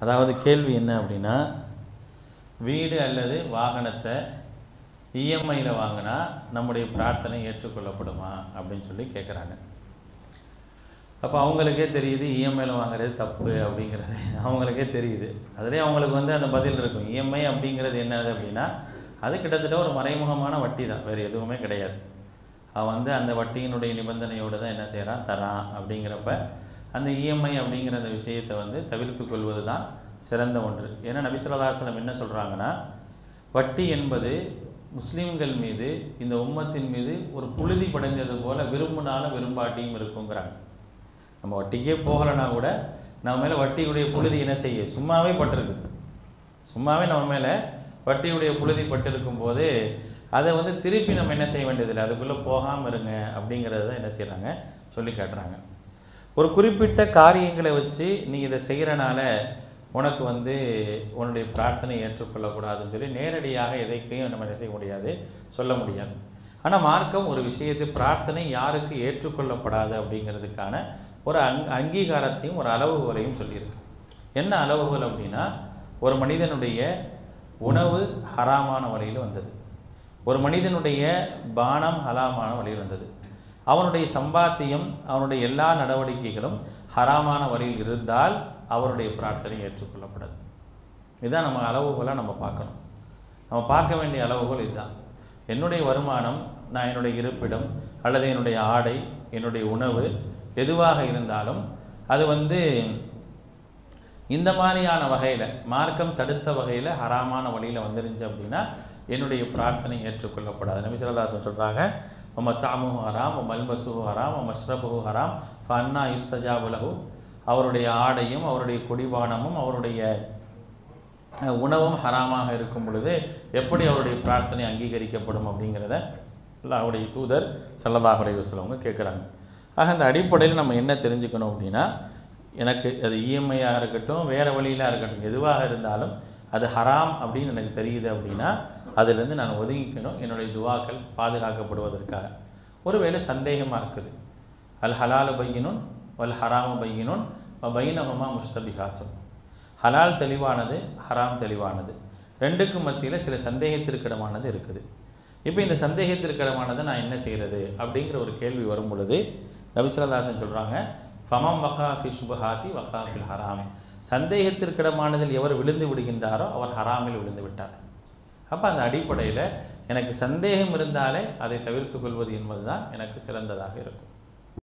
அதாவது கேள்வி என்ன அப்படின்னா வீடு அல்லது வாகனத்தை இஎம்ஐயில் வாங்கினா நம்முடைய பிரார்த்தனை ஏற்றுக்கொள்ளப்படுமா அப்படின்னு சொல்லி கேட்குறாங்க அப்போ அவங்களுக்கே தெரியுது இஎம்ஐயில் வாங்குறது தப்பு அப்படிங்கிறது. அவங்களுக்கே தெரியுது. அதுலேயே அவங்களுக்கு வந்து அந்த பதில் இருக்கும். இஎம்ஐ அப்படிங்கிறது என்னது அப்படின்னா அது கிட்டத்தட்ட ஒரு மறைமுகமான வட்டி தான். வேறு எதுவுமே கிடையாது. அவன் வந்து அந்த வட்டியினுடைய நிபந்தனையோடு தான் என்ன செய்கிறான் தரான் அப்படிங்கிறப்ப அந்த இஎம்ஐ அப்படிங்கிற அந்த விஷயத்தை வந்து தவிர்த்து கொள்வது தான் சிறந்த ஒன்று. ஏன்னா நபிசுல்லாசலம் என்ன சொல்கிறாங்கன்னா வட்டி என்பது முஸ்லீம்கள் மீது இந்த உம்மத்தின் மீது ஒரு புழுதி படைஞ்சது போல விரும்பினாலும் விரும்பாட்டியும் இருக்குங்கிறாங்க. நம்ம வட்டிக்கே போகலைன்னா கூட நம்ம மேலே வட்டியுடைய புழுதி என்ன செய்ய? சும்மாவே பட்டிருக்குது. சும்மாவே நம்ம மேலே வட்டியுடைய புழுதி பட்டிருக்கும் போது அதை வந்து திருப்பி நம்ம என்ன செய்ய வேண்டியதில்லை? அதுக்குள்ளே போகாமல் இருங்க அப்படிங்கிறத என்ன செய்கிறாங்க சொல்லி காட்டுறாங்க. ஒரு குறிப்பிட்ட காரியங்களை வச்சு நீ இதை செய்கிறனால உனக்கு வந்து உன்னுடைய பிரார்த்தனை ஏற்றுக்கொள்ளக்கூடாதுன்னு சொல்லி நேரடியாக எதைக்கையும் நம்ம என்ன செய்ய முடியாது சொல்ல முடியாது. ஆனால் மார்க்கம் ஒரு விஷயத்தை பிரார்த்தனை யாருக்கு ஏற்றுக்கொள்ளப்படாது அப்படிங்கிறதுக்கான ஒரு அங் அங்கீகாரத்தையும் ஒரு அளவுகோலையும் சொல்லியிருக்கு. என்ன அளவுகோல் அப்படின்னா ஒரு மனிதனுடைய உணவு ஹராமான வழியில் வந்தது. ஒரு மனிதனுடைய பானம் ஹலாமான வழியில் வந்தது. அவனுடைய சம்பாத்தியம் அவனுடைய எல்லா நடவடிக்கைகளும் ஹராமான வழியில் இருந்தால் அவருடைய பிரார்த்தனை ஏற்றுக்கொள்ளப்படாது. இதுதான் நம்ம அளவுகோலாக நம்ம பார்க்கணும். நம்ம பார்க்க வேண்டிய அளவுகோல் இதுதான். என்னுடைய வருமானம் நான் என்னுடைய இருப்பிடம் அல்லது என்னுடைய ஆடை என்னுடைய உணவு எதுவாக இருந்தாலும் அது வந்து இந்த மாதிரியான வகையில் மார்க்கம் தடுத்த வகையில் ஹராமான வழியில் வந்துருந்துச்சு அப்படின்னா என்னுடைய பிரார்த்தனை ஏற்றுக்கொள்ளப்படாது. நபி சொல்கிறாங்க மத்தாமு ஹராம் மல்மசு ஹராம் மஷ்ரபு ஹராம் ஃபன்னா யுஸ்தஜாபுலகு அவருடைய ஆடையும் அவருடைய குடிபானமும் அவருடைய உணவும் ஹராமாக இருக்கும் பொழுது எப்படி அவருடைய பிரார்த்தனை அங்கீகரிக்கப்படும் அப்படிங்கிறத அவருடைய தூதர் சல்லல்லாஹு அலைஹி கேட்குறாங்க. ஆக அந்த அடிப்படையில் நம்ம என்ன தெரிஞ்சுக்கணும் அப்படின்னா எனக்கு அது இஎம்ஐயாக இருக்கட்டும் வேறு வழியிலாக இருக்கட்டும் எதுவாக இருந்தாலும் அது ஹராம் அப்படின்னு எனக்கு தெரியுது அப்படின்னா அதுலேருந்து நான் ஒதுங்கிக்கணும். என்னுடைய துவாக்கள் பாதுகாக்கப்படுவதற்காக. ஒருவேளை சந்தேகமாக இருக்குது. அல் ஹலாலு பையினுன் வல் ஹராமு பையினுன் பைனஹுமா முஸ்தபிஹாத்தும் ஹலால் தெளிவானது ஹராம் தெளிவானது. ரெண்டுக்கும் மத்தியில் சில சந்தேகத்திற்கிடமானது இருக்குது. இப்போ இந்த சந்தேகத்திற்கிடமானதை நான் என்ன செய்கிறது அப்படிங்கிற ஒரு கேள்வி வரும் பொழுது நபிசரதாசன் சொல்கிறாங்க ஃபமம் வகா ஃபி சுபஹாத்தி வகா ஃபில் ஹராம். சந்தேகத்திற்கிடமானதில் எவர் விழுந்து விடுகின்றாரோ அவர் ஹராமில் விழுந்து விட்டார் அப்போ அந்த அடிப்படையில் எனக்கு சந்தேகம் இருந்தாலே அதை தவிர்த்து கொள்வது என்பதுதான் எனக்கு சிறந்ததாக இருக்கும்.